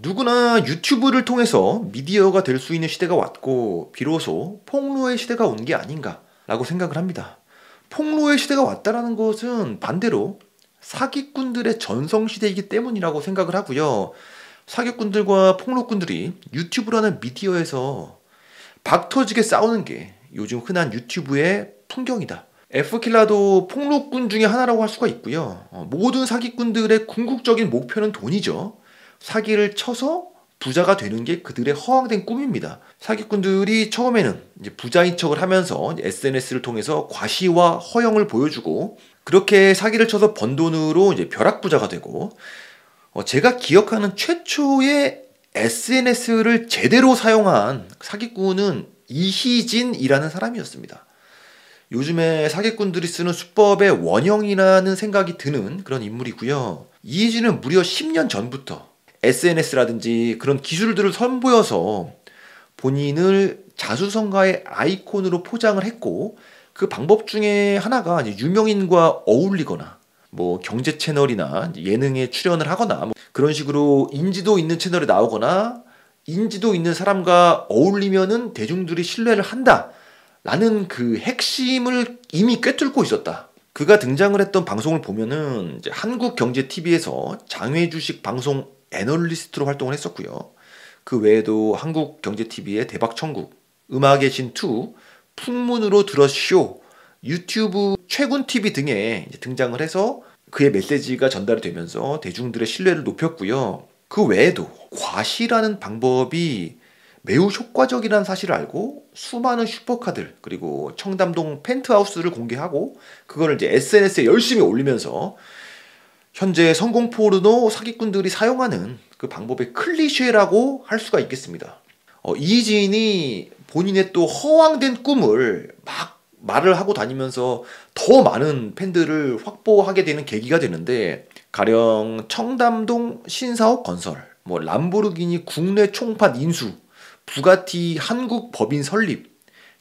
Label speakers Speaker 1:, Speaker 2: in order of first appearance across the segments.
Speaker 1: 누구나 유튜브를 통해서 미디어가 될 수 있는 시대가 왔고 비로소 폭로의 시대가 온 게 아닌가라고 생각을 합니다. 폭로의 시대가 왔다라는 것은 반대로 사기꾼들의 전성시대이기 때문이라고 생각을 하고요. 사기꾼들과 폭로꾼들이 유튜브라는 미디어에서 박터지게 싸우는 게 요즘 흔한 유튜브의 풍경이다. F킬라도 폭로꾼 중에 하나라고 할 수가 있고요. 어, 모든 사기꾼들의 궁극적인 목표는 돈이죠. 사기를 쳐서 부자가 되는 게 그들의 허황된 꿈입니다. 사기꾼들이 처음에는 부자인 척을 하면서 SNS를 통해서 과시와 허영을 보여주고 그렇게 사기를 쳐서 번 돈으로 이제 벼락부자가 되고 어, 제가 기억하는 최초의 SNS를 제대로 사용한 사기꾼은 이희진이라는 사람이었습니다. 요즘에 사기꾼들이 쓰는 수법의 원형이라는 생각이 드는 그런 인물이고요. 이희진은 무려 10년 전부터 SNS라든지 그런 기술들을 선보여서 본인을 자수성가의 아이콘으로 포장을 했고 그 방법 중에 하나가 유명인과 어울리거나 뭐 경제 채널이나 예능에 출연을 하거나 뭐 그런 식으로 인지도 있는 채널에 나오거나 인지도 있는 사람과 어울리면은 대중들이 신뢰를 한다. 라는 그 핵심을 이미 꿰뚫고 있었다. 그가 등장을 했던 방송을 보면은 이제 한국 경제TV에서 장외 주식 방송 애널리스트로 활동을 했었고요. 그 외에도 한국경제TV의 대박천국, 음악의 신2, 풍문으로 들어쇼, 유튜브 최군TV 등에 등장을 해서 그의 메시지가 전달이 되면서 대중들의 신뢰를 높였고요. 그 외에도 과시라는 방법이 매우 효과적이라는 사실을 알고 수많은 슈퍼카들 그리고 청담동 펜트하우스를 공개하고 그거를 이제 SNS에 열심히 올리면서 현재 성공 포르노 사기꾼들이 사용하는 그 방법의 클리셰라고 할 수가 있겠습니다. 어, 이지인이 본인의 또 허황된 꿈을 막 말을 하고 다니면서 더 많은 팬들을 확보하게 되는 계기가 되는데 가령 청담동 신사옥 건설, 뭐 람보르기니 국내 총판 인수 부가티 한국 법인 설립,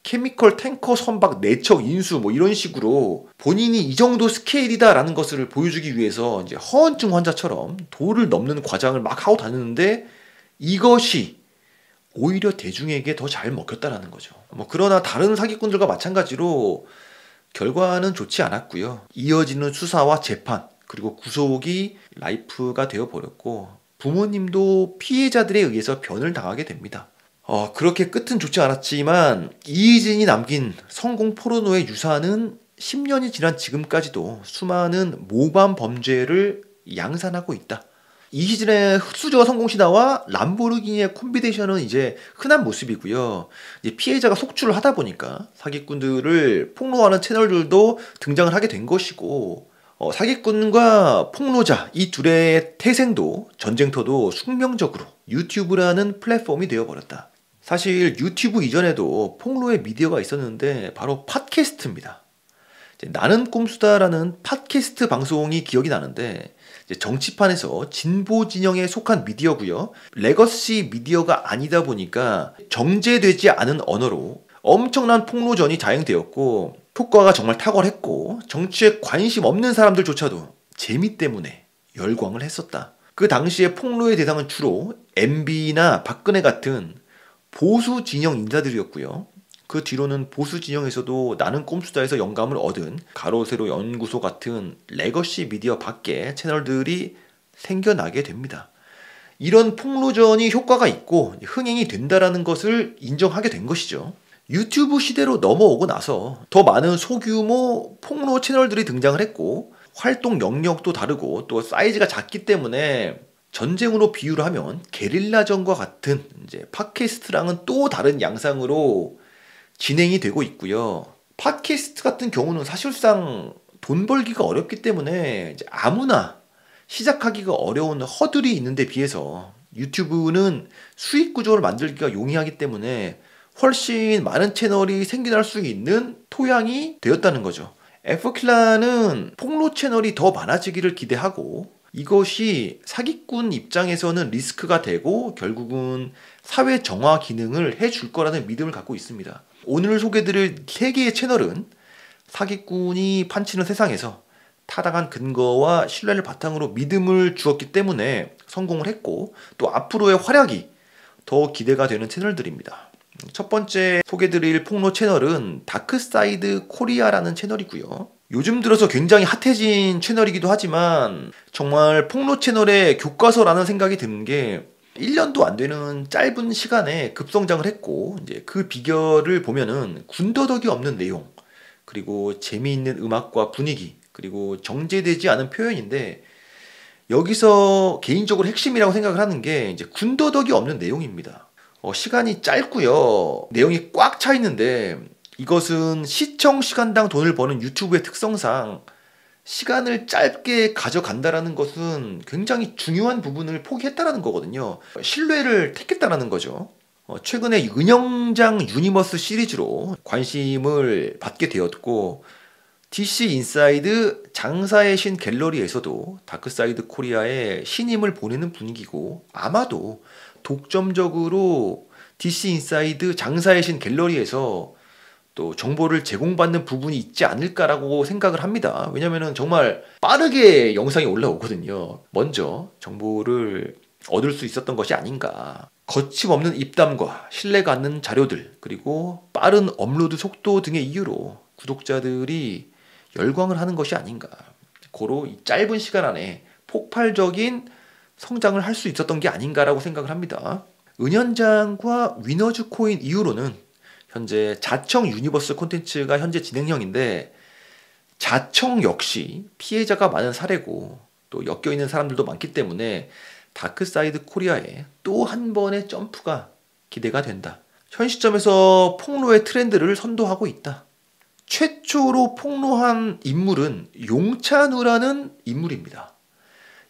Speaker 1: chemical 탱커 선박 네 척 인수 뭐 이런 식으로 본인이 이 정도 스케일이다라는 것을 보여주기 위해서 이제 허언증 환자처럼 도를 넘는 과장을 막 하고 다녔는데 이것이 오히려 대중에게 더 잘 먹혔다라는 거죠. 뭐 그러나 다른 사기꾼들과 마찬가지로 결과는 좋지 않았고요. 이어지는 수사와 재판 그리고 구속이 life가 되어 버렸고 부모님도 피해자들에 의해서 변을 당하게 됩니다. 어, 그렇게 끝은 좋지 않았지만 이희진이 남긴 성공 포르노의 유산은 10년이 지난 지금까지도 수많은 모방 범죄를 양산하고 있다. 이희진의 흑수저와 성공신화와 람보르기니의 콤비네이션은 이제 흔한 모습이고요. 이제 피해자가 속출을 하다 보니까 사기꾼들을 폭로하는 채널들도 등장을 하게 된 것이고 어, 사기꾼과 폭로자 이 둘의 태생도 전쟁터도 숙명적으로 유튜브라는 플랫폼이 되어버렸다. 사실 유튜브 이전에도 폭로의 미디어가 있었는데 바로 팟캐스트입니다. 나는 꼼수다라는 팟캐스트 방송이 기억이 나는데 정치판에서 진보 진영에 속한 미디어고요. legacy 미디어가 아니다 보니까 정제되지 않은 언어로 엄청난 폭로전이 자행되었고 효과가 정말 탁월했고 정치에 관심 없는 사람들조차도 재미 때문에 열광을 했었다. 그 당시에 폭로의 대상은 주로 MB나 박근혜 같은 보수 진영 인사들이었고요. 그 뒤로는 보수 진영에서도 나는 꼼수다에서 영감을 얻은 가로세로 연구소 같은 legacy 미디어 밖에 채널들이 생겨나게 됩니다. 이런 폭로전이 효과가 있고 흥행이 된다라는 것을 인정하게 된 것이죠. 유튜브 시대로 넘어오고 나서 더 많은 소규모 폭로 채널들이 등장을 했고 활동 영역도 다르고 또 사이즈가 작기 때문에 전쟁으로 비유를 하면 게릴라전과 같은 이제 팟캐스트랑은 또 다른 양상으로 진행이 되고 있고요. 팟캐스트 같은 경우는 사실상 돈 벌기가 어렵기 때문에 아무나 시작하기가 어려운 허들이 있는데 비해서 유튜브는 수익 구조를 만들기가 용이하기 때문에 훨씬 많은 채널이 생겨날 수 있는 토양이 되었다는 거죠. 에프킬라는 폭로 채널이 더 많아지기를 기대하고 이것이 사기꾼 입장에서는 리스크가 되고 결국은 사회 정화 기능을 해줄 거라는 믿음을 갖고 있습니다. 오늘 소개드릴 세 개의 채널은 사기꾼이 판치는 세상에서 타당한 근거와 신뢰를 바탕으로 믿음을 주었기 때문에 성공을 했고 또 앞으로의 활약이 더 기대가 되는 채널들입니다. 첫 번째 소개드릴 폭로 채널은 다크사이드 코리아라는 채널이고요. 요즘 들어서 굉장히 핫해진 채널이기도 하지만 정말 폭로 채널의 교과서라는 생각이 드는 게 1년도 안 되는 짧은 시간에 급성장을 했고 이제 그 비결을 보면은 군더더기 없는 내용 그리고 재미있는 음악과 분위기 그리고 정제되지 않은 표현인데 여기서 개인적으로 핵심이라고 생각을 하는 게 이제 군더더기 없는 내용입니다. 어, 시간이 짧고요. 내용이 꽉 차 있는데 이것은 시청 시간당 돈을 버는 유튜브의 특성상 시간을 짧게 가져간다라는 것은 굉장히 중요한 부분을 포기했다라는 거거든요. 신뢰를 택했다라는 거죠. 어, 최근에 은현장 universe 시리즈로 관심을 받게 되었고 DC 인사이드 장사의 신 갤러리에서도 다크사이드 코리아의 신임을 보내는 분위기고 아마도 독점적으로 DC 인사이드 장사의 신 갤러리에서 또 정보를 제공받는 부분이 있지 않을까라고 생각을 합니다. 왜냐면은 정말 빠르게 영상이 올라오거든요. 먼저 정보를 얻을 수 있었던 것이 아닌가. 거침없는 입담과 신뢰가 있는 자료들, 그리고 빠른 업로드 속도 등의 이유로 구독자들이 열광을 하는 것이 아닌가. 고로 이 짧은 시간 안에 폭발적인 성장을 할 수 있었던 게 아닌가라고 생각을 합니다. 은현장과 위너즈 코인 이후로는 현재 자청 universe 콘텐츠가 현재 진행형인데 자청 역시 피해자가 많은 사례고 또 엮여 있는 사람들도 많기 때문에 다크사이드 코리아에 또 한 번의 점프가 기대가 된다. 현 시점에서 폭로의 트렌드를 선도하고 있다. 최초로 폭로한 인물은 용찬우라는 인물입니다.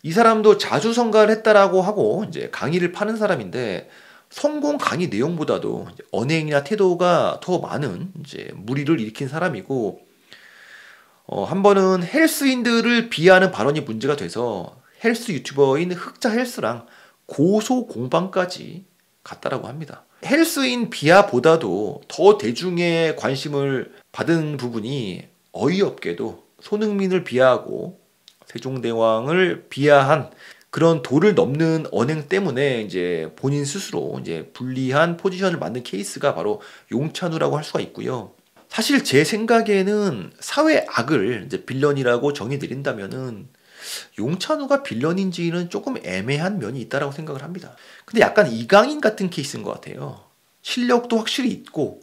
Speaker 1: 이 사람도 자수성가를 했다라고 하고 이제 강의를 파는 사람인데 성공 강의 내용보다도 언행이나 태도가 더 많은 이제 물의를 일으킨 사람이고 어, 한 번은 헬스인들을 비하하는 발언이 문제가 돼서 헬스 유튜버인 흑자 헬스랑 고소 공방까지 갔다라고 합니다. 헬스인 비하보다도 더 대중의 관심을 받은 부분이 어이없게도 손흥민을 비하하고 세종대왕을 비하한 그런 도를 넘는 언행 때문에 이제 본인 스스로 이제 불리한 포지션을 만든 케이스가 바로 용찬우라고 할 수가 있고요. 사실 제 생각에는 사회 악을 이제 villain이라고 정의 드린다면은 용찬우가 villain인지는 조금 애매한 면이 있다라고 생각을 합니다. 근데 약간 이강인 같은 케이스인 것 같아요. 실력도 확실히 있고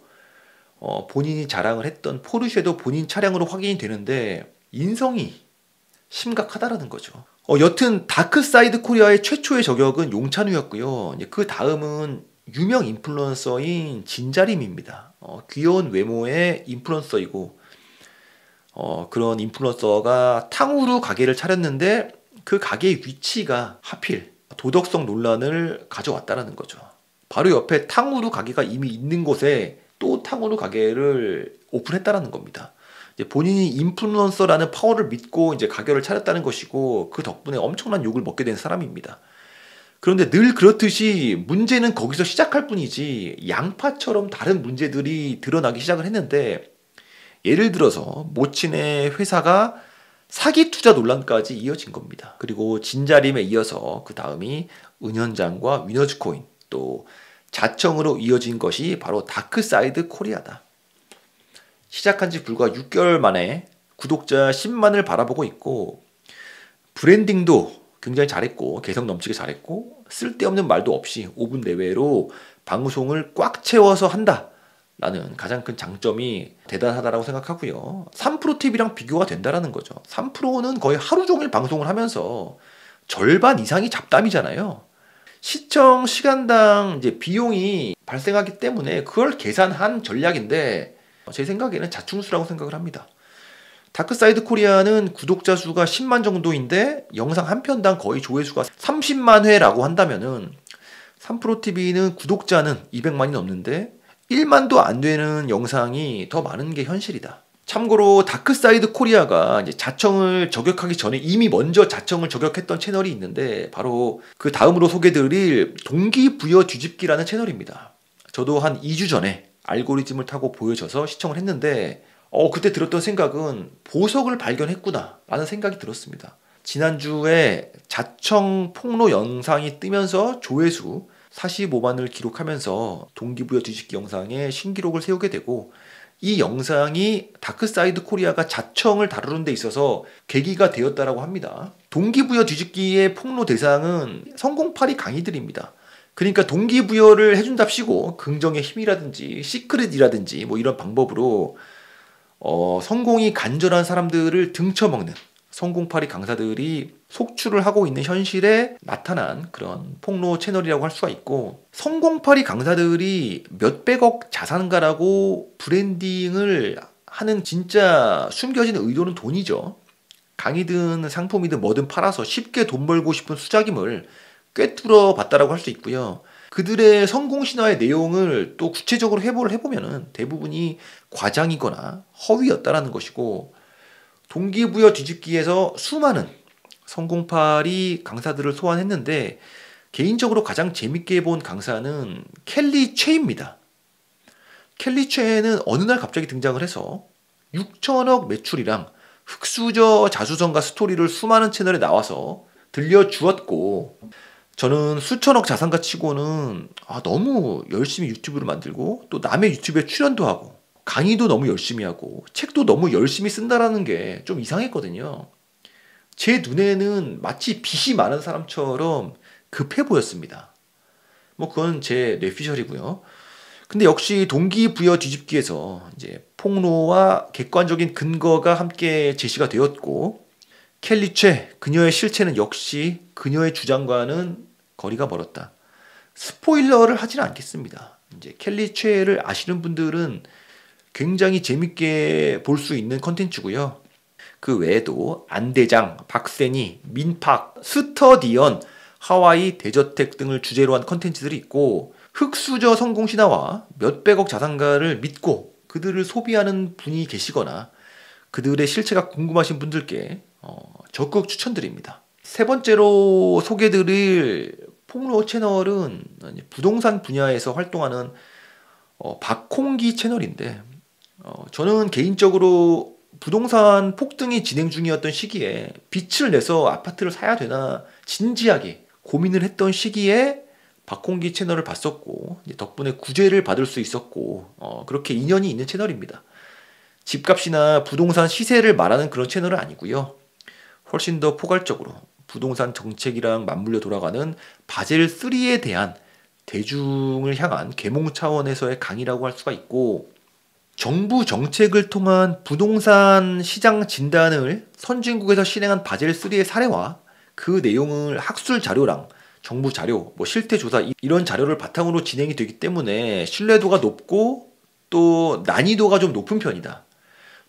Speaker 1: 어, 본인이 자랑을 했던 포르쉐도 본인 차량으로 확인이 되는데 인성이 심각하다라는 거죠. 어, 여튼 다크사이드 코리아의 최초의 저격은 용찬우였고요. 그 다음은 유명 인플루언서인 진자림입니다. 어, 귀여운 외모의 인플루언서이고 어, 그런 인플루언서가 탕후루 가게를 차렸는데 그 가게의 위치가 하필 도덕성 논란을 가져왔다라는 거죠. 바로 옆에 탕후루 가게가 이미 있는 곳에 또 탕후루 가게를 오픈했다라는 겁니다. 본인이 인플루언서라는 파워를 믿고 이제 가게를 차렸다는 것이고 그 덕분에 엄청난 욕을 먹게 된 사람입니다. 그런데 늘 그렇듯이 문제는 거기서 시작할 뿐이지 양파처럼 다른 문제들이 드러나기 시작을 했는데 예를 들어서 모친의 회사가 사기 투자 논란까지 이어진 겁니다. 그리고 진자림에 이어서 그 다음이 은현장과 위너즈코인 또 자청으로 이어진 것이 바로 다크사이드 코리아다. 시작한 지 불과 6개월 만에 구독자 10만을 바라보고 있고 브랜딩도 굉장히 잘했고 개성 넘치게 잘했고 쓸데없는 말도 없이 5분 내외로 방송을 꽉 채워서 한다. 라는 가장 큰 장점이 대단하다라고 생각하고요. 3프로 TV랑 비교가 된다라는 거죠. 3프로는 거의 하루 종일 방송을 하면서 절반 이상이 잡담이잖아요. 시청 시간당 이제 비용이 발생하기 때문에 그걸 계산한 전략인데 제 생각에는 자충수라고 생각을 합니다. 다크사이드 코리아는 구독자 수가 10만 정도인데 영상 한 편당 거의 조회수가 30만 회라고 한다면은 3프로TV는 구독자는 200만이 넘는데 1만도 안 되는 영상이 더 많은 게 현실이다. 참고로 다크사이드 코리아가 자청을 저격하기 전에 이미 먼저 자청을 저격했던 채널이 있는데 바로 그 다음으로 소개드릴 동기부여 뒤집기라는 채널입니다. 저도 한 2주 전에 알고리즘을 타고 보여져서 시청을 했는데 어, 그때 들었던 생각은 보석을 발견했구나 라는 생각이 들었습니다. 지난주에 자청 폭로 영상이 뜨면서 조회수 45만을 기록하면서 동기부여 뒤집기 영상에 신기록을 세우게 되고 이 영상이 다크사이드 코리아가 자청을 다루는 데 있어서 계기가 되었다라고 합니다. 동기부여 뒤집기의 폭로 대상은 성공팔이 강의들입니다. 그러니까 동기부여를 해준답시고 긍정의 힘이라든지 시크릿이라든지 뭐 이런 방법으로 어, 성공이 간절한 사람들을 등쳐먹는 성공파리 강사들이 속출을 하고 있는 현실에 나타난 그런 폭로 채널이라고 할 수가 있고 성공파리 강사들이 몇백억 자산가라고 브랜딩을 하는 진짜 숨겨진 의도는 돈이죠. 강의든 상품이든 뭐든 팔아서 쉽게 돈 벌고 싶은 수작임을 꿰뚫어 봤다라고 할 수 있고요. 그들의 성공 신화의 내용을 또 구체적으로 해보를 해보면은 대부분이 과장이거나 허위였다라는 것이고 동기부여 뒤집기에서 수많은 성공팔이 강사들을 소환했는데 개인적으로 가장 재밌게 본 강사는 켈리 최입니다. 켈리 최는 어느 날 갑자기 등장을 해서 6천억 매출이랑 흑수저 자수성가 스토리를 수많은 채널에 나와서 들려주었고 저는 수천억 자산가 치고는 아, 너무 열심히 유튜브를 만들고 또 남의 유튜브에 출연도 하고 강의도 너무 열심히 하고 책도 너무 열심히 쓴다라는 게 좀 이상했거든요. 제 눈에는 마치 빚이 많은 사람처럼 급해 보였습니다. 뭐 그건 제 뇌피셜이고요. 근데 역시 동기부여 뒤집기에서 이제 폭로와 객관적인 근거가 함께 제시가 되었고 켈리체 그녀의 실체는 역시 그녀의 주장과는 거리가 멀었다. 스포일러를 하지는 않겠습니다. 이제 켈리체를 아시는 분들은 굉장히 재밌게 볼 수 있는 컨텐츠고요. 그 외에도 안대장, 박세니, 민팍, 스터디언, 하와이 대저택 등을 주제로 한 컨텐츠들이 있고 흑수저 성공 신화와 몇백억 자산가를 믿고 그들을 소비하는 분이 계시거나 그들의 실체가 궁금하신 분들께 어, 적극 추천드립니다. 세 번째로 소개드릴 폭로 채널은 부동산 분야에서 활동하는 어, 박홍기 채널인데 어, 저는 개인적으로 부동산 폭등이 진행 중이었던 시기에 빚을 내서 아파트를 사야 되나 진지하게 고민을 했던 시기에 박홍기 채널을 봤었고 덕분에 구제를 받을 수 있었고 어, 그렇게 인연이 있는 채널입니다. 집값이나 부동산 시세를 말하는 그런 채널은 아니고요. 훨씬 더 포괄적으로 부동산 정책이랑 맞물려 돌아가는 바젤 3에 대한 대중을 향한 계몽 차원에서의 강의라고 할 수가 있고 정부 정책을 통한 부동산 시장 진단을 선진국에서 실행한 바젤 3의 사례와 그 내용을 학술 자료랑 정부 자료, 뭐 실태 조사 이런 자료를 바탕으로 진행이 되기 때문에 신뢰도가 높고 또 난이도가 좀 높은 편이다.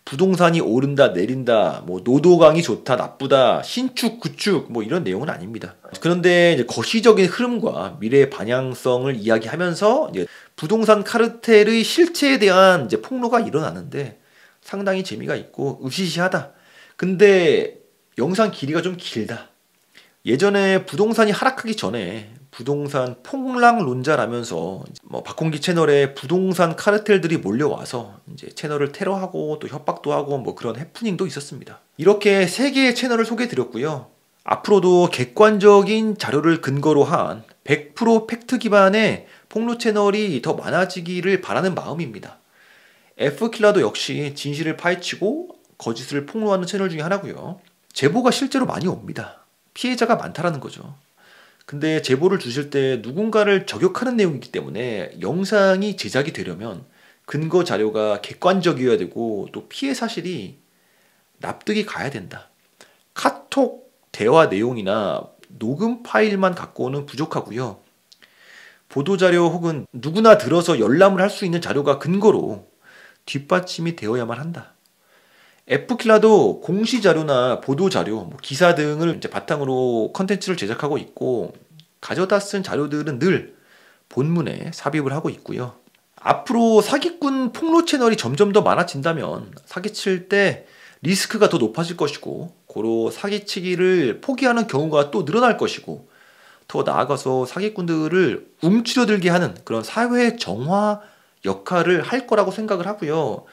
Speaker 1: 부동산이 오른다 내린다 뭐 노도강이 좋다 나쁘다 신축 구축 뭐 이런 내용은 아닙니다. 그런데 거시적인 흐름과 미래의 방향성을 이야기하면서 부동산 카르텔의 실체에 대한 이제 폭로가 일어나는데 상당히 재미가 있고 으시시하다. 근데 영상 길이가 좀 길다. 예전에 부동산이 하락하기 전에 부동산 폭락론자라면서 뭐 박홍기 채널에 부동산 카르텔들이 몰려와서 이제 채널을 테러하고 또 협박도 하고 뭐 그런 해프닝도 있었습니다. 이렇게 세 개의 채널을 소개해 드렸고요. 앞으로도 객관적인 자료를 근거로 한 100% 팩트 기반의 폭로 채널이 더 많아지기를 바라는 마음입니다. F킬라도 역시 진실을 파헤치고 거짓을 폭로하는 채널 중에 하나고요. 제보가 실제로 많이 옵니다. 피해자가 많다라는 거죠. 근데 제보를 주실 때 누군가를 저격하는 내용이기 때문에 영상이 제작이 되려면 근거 자료가 객관적이어야 되고 또 피해 사실이 납득이 가야 된다. 카톡 대화 내용이나 녹음 파일만 갖고는 부족하고요. 보도 자료 혹은 누구나 들어서 열람을 할 수 있는 자료가 근거로 뒷받침이 되어야만 한다. F킬라도 공시 자료나 보도 자료, 뭐 기사 등을 이제 바탕으로 컨텐츠를 제작하고 있고 가져다 쓴 자료들은 늘 본문에 삽입을 하고 있고요. 앞으로 사기꾼 폭로 채널이 점점 더 많아진다면 사기칠 때 리스크가 더 높아질 것이고 고로 사기치기를 포기하는 경우가 또 늘어날 것이고 더 나아가서 사기꾼들을 움츠려들게 하는 그런 사회 정화 역할을 할 거라고 생각을 하고요.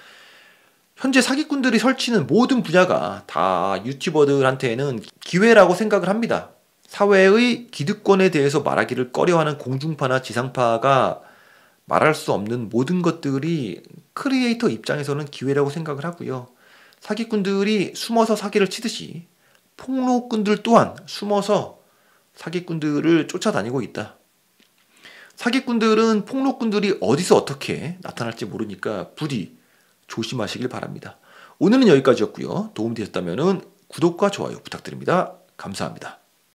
Speaker 1: 현재 사기꾼들이 설치는 모든 분야가 다 유튜버들한테는 기회라고 생각을 합니다. 사회의 기득권에 대해서 말하기를 꺼려하는 공중파나 지상파가 말할 수 없는 모든 것들이 크리에이터 입장에서는 기회라고 생각을 하고요. 사기꾼들이 숨어서 사기를 치듯이 폭로꾼들 또한 숨어서 사기꾼들을 쫓아다니고 있다. 사기꾼들은 폭로꾼들이 어디서 어떻게 나타날지 모르니까 부디 조심하시길 바랍니다. 오늘은 여기까지였고요. 도움되셨다면 구독과 좋아요 부탁드립니다. 감사합니다.